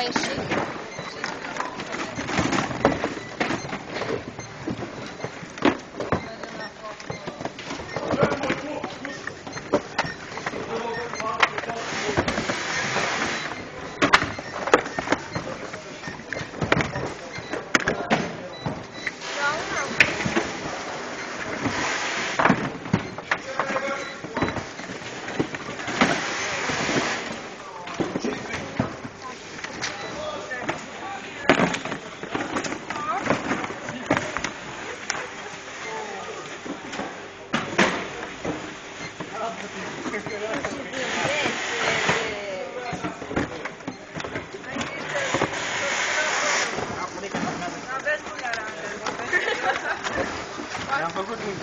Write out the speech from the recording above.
Christ Am făcut un